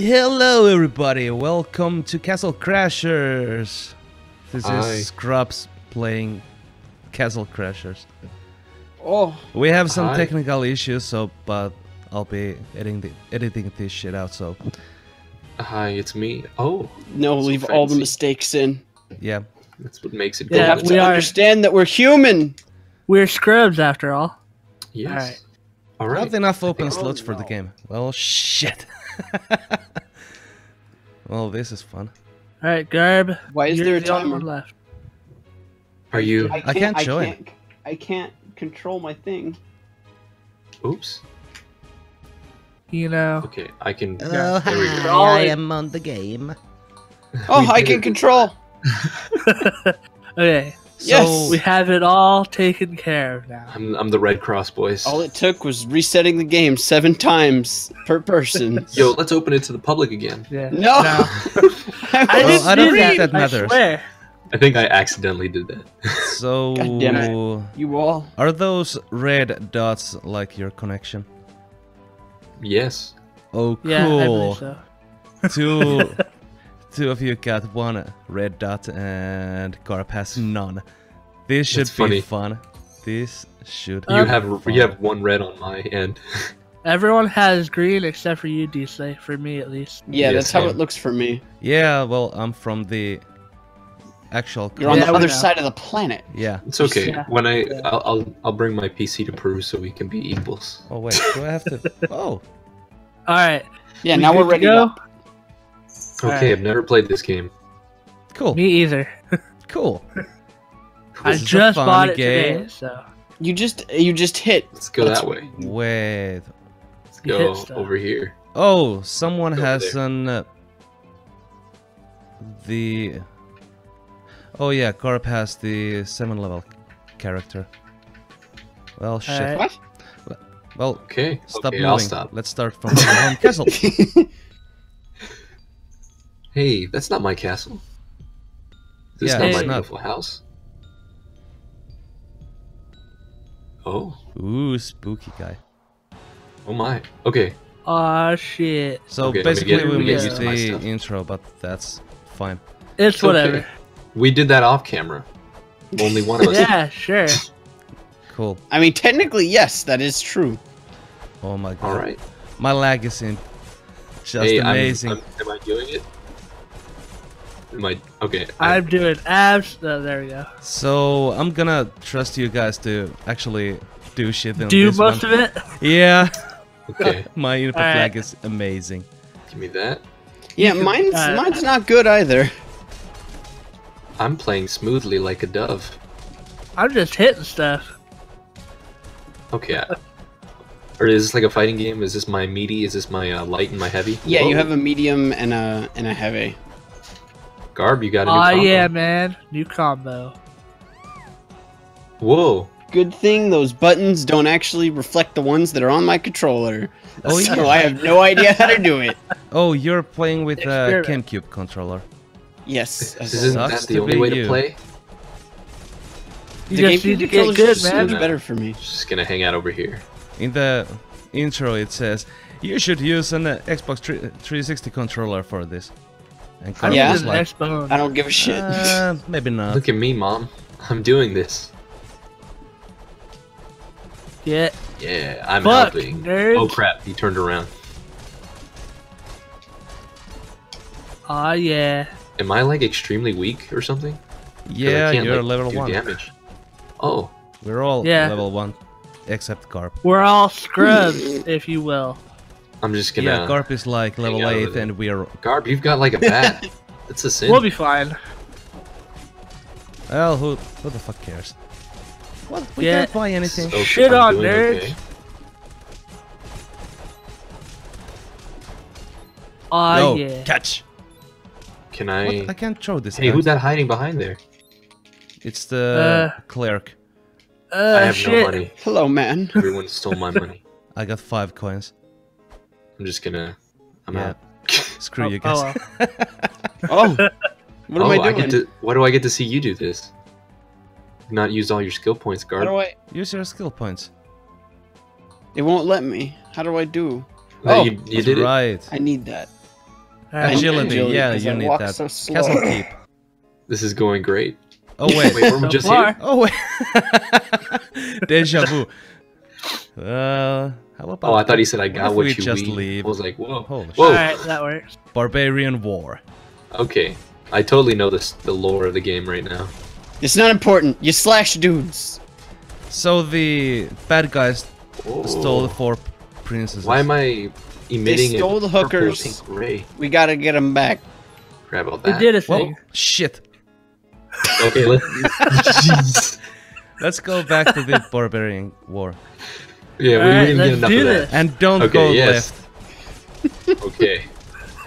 Hello, everybody. Welcome to Castle Crashers. This Hi. is Scrubs playing Castle Crashers. Oh, We have some Hi. technical issues, so but I'll be editing the, editing this shit out. So Hi, it's me. Oh, no, So leave all the mistakes in. yeah, that's what makes it They Yeah, have to we are- understand that we're human. We're scrubs after all. Yes. Alright. All right. not enough open Oh, slots for the game. Well, shit. well, this is fun. All right, Garb. Why is there a the timer? left? Are you? I can't join. I can't, I can't control my thing. Oops. You know. Okay, I can. Yeah, there we go. All right. am on the game. Oh, I can it. control. okay, Yes. we have it all taken care of now. I'm, I'm the Red Cross boys. All it took was resetting the game seven times per person. Yo, let's open it to the public again. Yeah. No. I Well, didn't I don't think that, that matters. I swear. I think I accidentally did that. So, God damn you all. are those red dots like your connection? yes. Oh, cool. Yeah, I believe so. two two of you got one red dot and Garb has none. This should That's be funny. fun. This should You be have fun. you have one red on my end. Everyone has green except for you, D-Slay. For me, at least. Yeah, Yeah, that's how same. it looks for me. Yeah, well I'm from the actual You're on Yeah, the we other know. side of the planet. Yeah. It's okay. Yeah. When I I'll, I'll I'll bring my PC to Peru so we can be equals. Oh wait, do I have to Oh. All right. Yeah, we now we're ready to to go. Okay, Alright. I've never played this game. Cool. Me either. Cool. I This is a just fun bought it game. today, so You just you just hit. Let's go That's- that way. Wait. Let's go over here. Oh, someone Over has there. an uh, the Oh yeah, Garb has the 7 level character. Well, shit. Alright. What? Well, Okay. Stop okay, moving. I'll stop. Let's start from the home castle. Hey, that's not my castle. This Yeah, is not it's my not. beautiful house. Oh, Ooh, spooky guy. oh my. Okay, Aw, shit. So Okay, basically, get- we missed the intro, but that's fine. It's It's whatever. okay. we did that off camera. Only one of us. Yeah, sure. Cool. I mean, technically, yes, that is true. Oh my god. All right. My lag is in. Just hey, I'm- amazing. I'm, am I doing it? Am I okay? I'm doing abs. Oh, there we go. So I'm gonna trust you guys to actually do shit in Do this most one. of it. Yeah. okay. My input Alright. lag is amazing. Give me that. Yeah, mine's uh, mine's not good either. I'm playing smoothly like a dove. I'm just hitting stuff. Okay. I- or is this like a fighting game? Is this my meaty? Is this my uh, light and my heavy? Yeah, you have a medium and a and a heavy. Garb. You got a new Oh combo. yeah, man. New combo. Whoa. Good thing those buttons don't actually reflect the ones that are on my controller. Oh, so yeah. I have no idea how to do it. Oh, you're playing with a Experiment. GameCube controller. Yes. as Isn't. Sucks that the to only be way you. to play? You The just GameCube need to get controller's good, just so man. much better for me. Just gonna hang out over here. In the intro, it says you should use an uh, Xbox 3- 360 controller for this. And I'm Yeah. was like, I don't give a shit. uh, maybe not. Look at me, mom. I'm doing this. Yeah. Yeah, I'm Fuck, helping. nerd. Oh crap! He turned around. Oh yeah. Am I like extremely weak or something? 'Cause I Yeah, can't, you're like, level do one. Damage. Oh, We're all Yeah. level one, except Garb. We're all scrubs, if you will. I'm just gonna. Yeah, Garb is like level eight, and we're Garb, you've got like a bat. it's a sin. We'll be fine. well, who who the fuck cares? What? We Yeah. can't buy anything. Okay, Shit I'm on, doing nerds. okay. Oh no, yeah. catch! Can I? What? I can't throw this. Hey, out. who's that hiding behind there? It's the Uh, clerk. Uh, I have shit. no money. Hello, man. Everyone stole my money. I got five coins. I'm just gonna. I'm Yeah. out. Screw Oh, you oh, guys. Oh, what am oh, I I, get to. Why do I get to see you do this? Not use all your skill points, Garb. How Garb. do I? Use your skill points. It won't let me. How do I do? No, Oh, you, you That's did it. right. I need that. Alright. Agility, yeah, 'cause you I need walk that. so slow. Castle Keep. This is going great. Oh wait. Wait, we're So just far. here. Oh wait. Deja vu. Uh, how about? Oh, I thought he said I got if what we you just we. leave? I was like, whoa, Holy shit. whoa. Alright, that works. Barbarian War. Okay, I totally know this the lore of the game right now. It's not important. You slash dudes. So the bad guys Whoa. stole the four princesses. Why am I emitting a stole the hookers. pink ray? We gotta get them back. Crap about We that. did a Whoa, thing. shit. Okay, let's. Jeez. Let's go back to the Barbarian War. Yeah, we Alright, didn't get let's enough do of this. that. And don't Okay, go yes. left. Okay.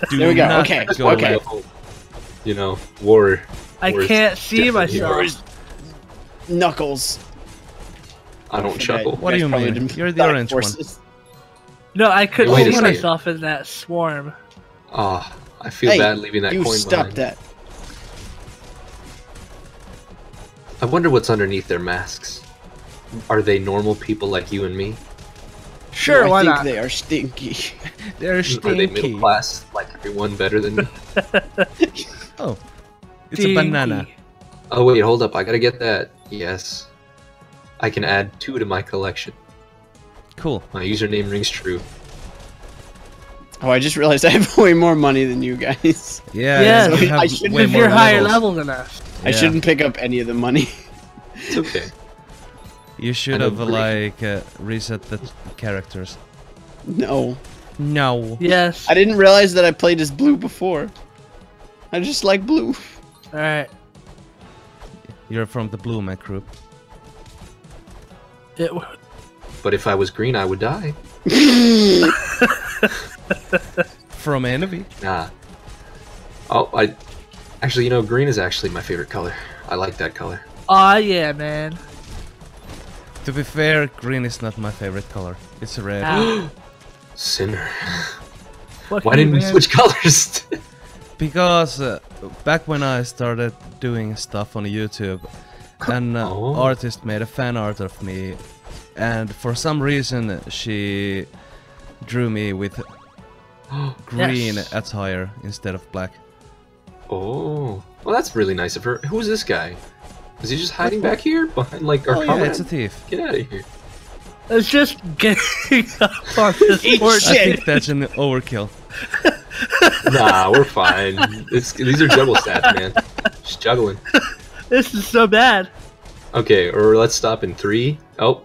Do There we go, okay, go okay. left. You know, war. I war is can't see definitely myself. Knuckles. I don't chuckle. What do you mean? You're the Dark orange one. No, I couldn't Wait a see myself in that swarm. Ah, I feel Hey, bad leaving that you coin stop behind. that. I wonder what's underneath their masks. Are they normal people like you and me? Sure, I why think not? they are stinky. They're stinky. Are they middle class like everyone better than me? Oh, it's a banana. Oh wait, hold up. I gotta get that. Yes. I can add two to my collection. Cool. My username rings true. Oh, I just realized I have way more money than you guys. Yeah, Yeah, you so have I should- way Because more you're higher levels. level than us. I Yeah. shouldn't pick up any of the money. It's okay. You should have like uh, reset the characters. no. No. Yes. I didn't realize that I played as blue before. I just like blue. Alright. You're from the Blue Man group. It, w- But if I was green, I would die. From Envy. Nah. Oh, I. Actually, you know, green is actually my favorite color. I like that color. Aw, yeah, man. To be fair, green is not my favorite color. It's red. Ow. Sinner. Fuck Why didn't we switch colors? Because uh, back when I started doing stuff on YouTube, an uh, Oh. artist made a fan art of me, and for some reason she drew me with green Yes. attire instead of black. oh. Well, that's really nice of her. Who's this guy? Is he just hiding back here behind like our Oh yeah, it's a thief. Get out of here. It's just getting up on this Eat board. I think that's an overkill. Nah, we're fine. It's, these are juggle stats, man. Just juggling. This is so bad. Okay, or let's stop in three. Oh,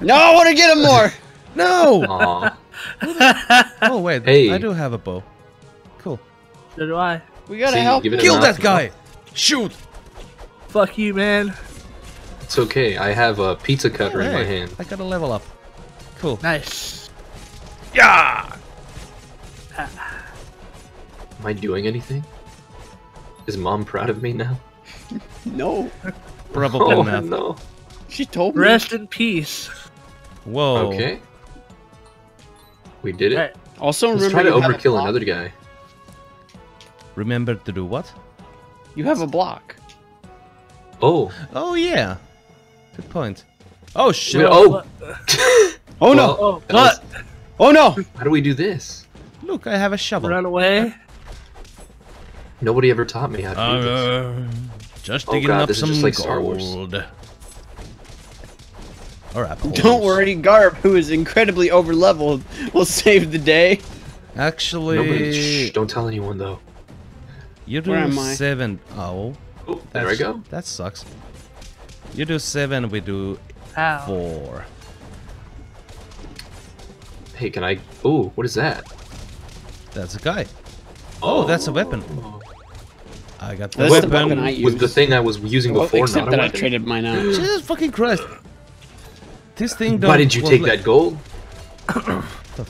No, I want to get him more. No! aw. oh wait, Hey. I do have a bow. Cool. So do I. We gotta See, help. give it a Kill that guy! Shoot! Fuck you, man. It's okay. I have a pizza cutter in my hand. I gotta level up. Cool. Nice. Yeah! Am I doing anything? Is mom proud of me now? No, Probably oh not. no. she told me. Rest in peace. Whoa. Okay. We did it. Alright. Also, Let's remember try to you have overkill another guy. Remember to do what? You have a block. Oh. Oh yeah. Good point. Oh shit. Wait, oh. Oh no! Well, Oh, was- Oh no! how do we do this? Look, I have a shovel. Run away? Nobody ever taught me how to do this. Uh, just Oh digging God, up this is some just like Star Wars. gold. Or apples. Don't worry, Garb, who is incredibly overleveled, will save the day. Actually, Nobody. Shh, don't tell anyone though. you do Where am I? seven. Oh, Oh, there I that's- go. That sucks. You do seven, we do Ow. four. Hey, can I? Oh, what is that? That's a guy. Oh, that's a weapon. I got the That's the weapon. weapon I Was the thing I was using Well, before except not that I traded mine out. Jesus fucking Christ! This thing. Why don't- did you will take let- that gold? the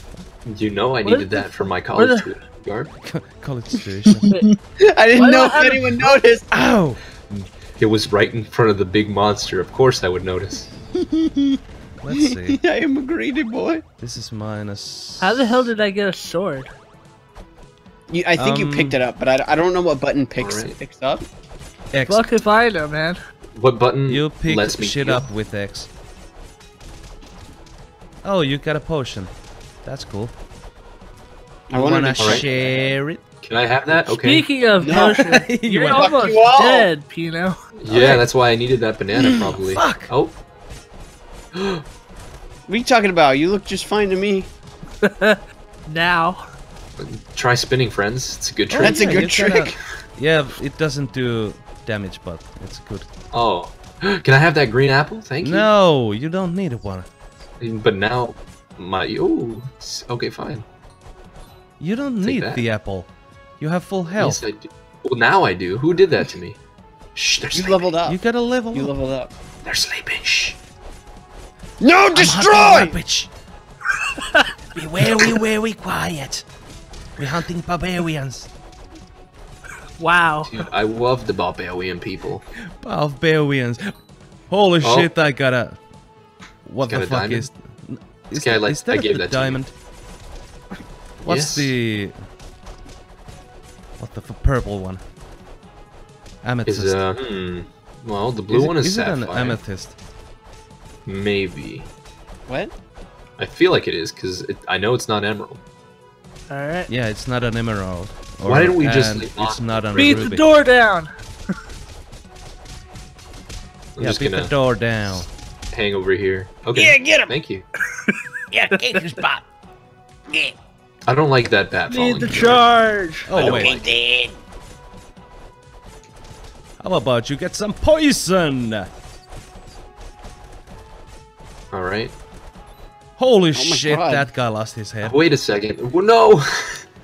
You know I What needed the- that for my what college is- tuition, Garb. College tuition. I didn't Why know do I if have anyone noticed. Ow! It was right in front of the big monster. Of course I would notice. Let's see. I am a greedy boy. This is minus. How the hell did I get a sword? You, I think you Um, picked it up, but I, I don't know what button picks Alright. picks up. X. Fuck if I know, man. What button You pick lets me shit heal? up with X. Oh, you got a potion. That's cool. I wanna to Alright. share it? Can I have that? Okay. Speaking of No. potion, You you're went- Fuck almost you dead, Pino. Yeah, that's why I needed that banana mm, probably. Fuck. Oh, What are you talking about? You look just fine to me. Now. try spinning, friends. It's a good oh, trick. That's a good you kinda- trick. Yeah, it doesn't do damage, but it's good. Oh, can I have that green apple? Thank you. No, you don't need one. But now, my oh, okay, fine. You don't Take need that. the apple. You have full health. Yes, I do. Well, now I do. Who did that to me? Shh, they're You sleeping. leveled up. You gotta level You up. leveled up. They're sleeping. Shh. No, I'm hunting destroy! rabbits. be very, very quiet. We're hunting barbarians. Wow. Dude, I love the barbarian people. Barbarians. Holy Oh. shit, I got a... What Got the fuck diamond? is... Is, guy, that- like, is that I a gave that to you. Diamond? What's Yes. the... What the f- purple one? Amethyst. Is uh, hmm. Well, the blue Is it- one is, is it an amethyst? Maybe. What? I feel like it is because I know it's not emerald. Alright. Yeah, it's not an emerald. Why didn't we just It's not an Beat ruby. the door down! I'm yeah, just beat gonna the door down. hang over here. Okay. Yeah, get him! Thank you. Yeah, get his spot. Yeah, I don't like that bat falling. Lead the here. charge! Oh don't wait, like- dead. how about you get some poison? All right. Holy oh my shit, God. that guy lost his head. Wait a second. Well, no.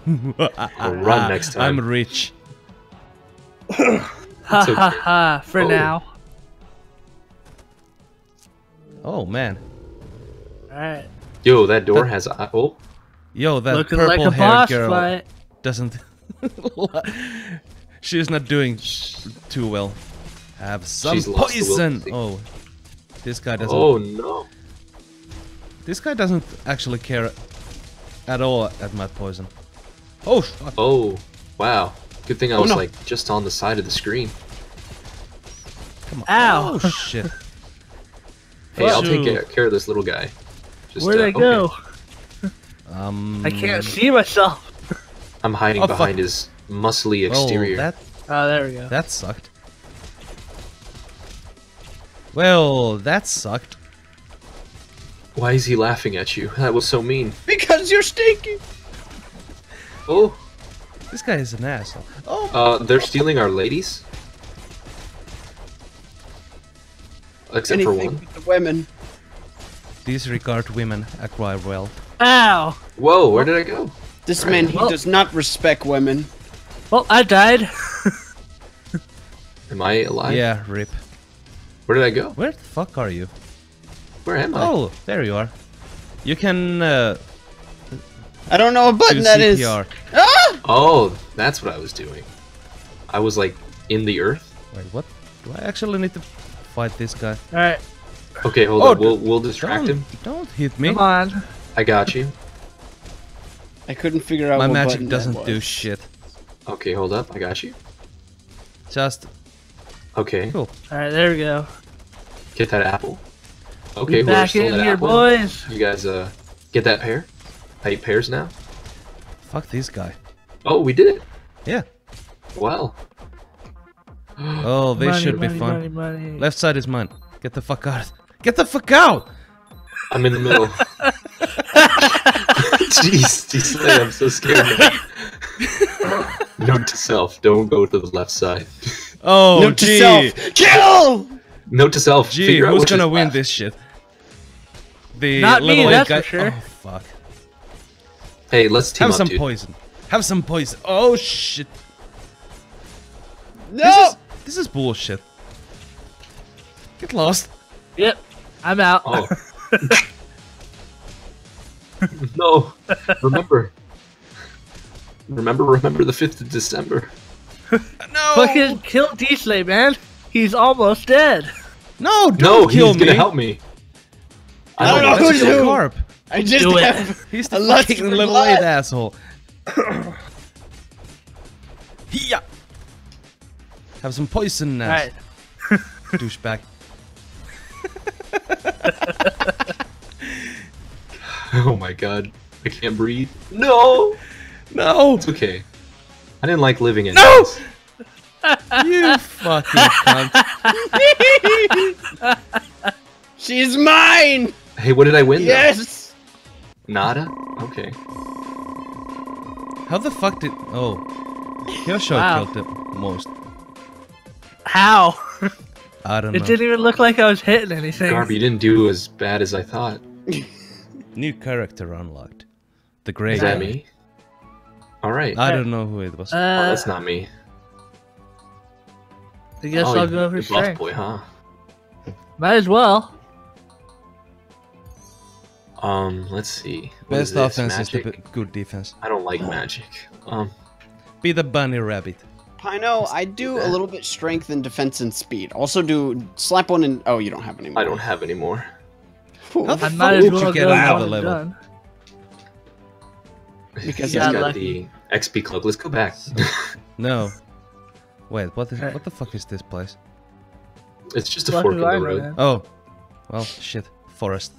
I'll run next time. I'm rich. Ha ha ha, for Oh. now. Oh man. Alright. Yo, that door has. eye- Oh, Yo, that Looking purple like a haired boss girl fight. doesn't. She's not doing too well. Have some She's lost the will to poison. Oh, this guy doesn't. oh no. This guy doesn't actually care at all at my poison. Oh, fuck. Oh, wow. Good thing I Oh, was no. like just on the side of the screen. come on. Ow. Oh shit. Hey, I'll take care, care of this little guy. Just, Where'd uh, I okay. Go? Um. I can't see myself. I'm hiding Oh, fuck. behind his muscly exterior. Oh, that Oh, there we go. that sucked. Well, that sucked. Why is he laughing at you? That was so mean. Because you're stinky! Oh, This guy is an asshole. Oh, uh, they're stealing our ladies. Except for Anything one. with the women. disregard women acquire wealth. Ow! Whoa, where did I go? This man, he Well- does not respect women. Well, I died. Am I alive? Yeah, rip. Where did I go? Where the fuck are you? Where am I? Oh, there you are. You can uh, I don't know what button that is. CPR. Ah! Oh, that's what I was doing. I was like in the earth. Wait, what? Do I actually need to fight this guy? Alright, Okay, hold Oh, on. We'll we'll distract Don't, him. don't hit me. come on. I got you. I couldn't figure out My what magic doesn't do was. shit. Okay, hold up. I got you. Just Okay, cool. Alright, there we go. get that apple. Okay, whoever Back in here, apple, boys. You guys, uh, get that pear. I eat pears now. Fuck this guy. Oh, we did it. Yeah. Wow. Oh, this money, should be money, fun. Money, money. Left side is mine. Get the fuck out. Get the fuck out! I'm in the middle. Jeez, jeez, Slay, I'm so scared. Note to self: Don't go to the left side. Oh, Note to gee. self, kill! Note to self: Gee, figure who's which gonna win left. this shit? The Not me, level 8 that's guy. for sure. Oh, fuck. Hey, let's team Have up, some dude. poison. Have some poison. Oh, shit. No! This is, this is bullshit. Get lost. Yep, I'm out. Oh. no. Remember. Remember, remember the 5th of December. No! Fucking kill D-Slay, man. He's almost dead. No, don't No, kill he's me. gonna help me. I don't know who's who. carp. I just Do it. have He's a the lust fucking for level blood. 8 asshole. Hiya! Have some poison uh, now, Alright. douchebag. Oh my god. I can't breathe. No! No! It's okay. I didn't like living in. No! this. You fucking cunt. She's mine! Hey, what did I win? though? Yes! Nada. Okay. How the fuck did... Oh. Hyoushou Wow. killed the most. How? I don't know. It didn't even look like I was hitting anything. Garb, you didn't do as bad as I thought. New character unlocked. The Grey Is that guy. me? All right. I don't know who it was. oh, Uh, that's not me. I guess oh, I'll go for you're buff strength. boy, huh? Might as well. Um, let's see. What is Best this? offense is the b- good defense. I don't like magic. Um, Be the bunny rabbit. Pino, I do a little bit strength and defense and speed. Also do slap one and oh, you don't have any more. I don't have any more. Phew. How the I fuck might as did well you get out of one and level? done. Because He's I got lucky. the XP club. Let's go back. No. Wait, what is Hey. what the fuck is this place? it's just a Lucky fork in the road. man. Oh. Well, shit. Forest.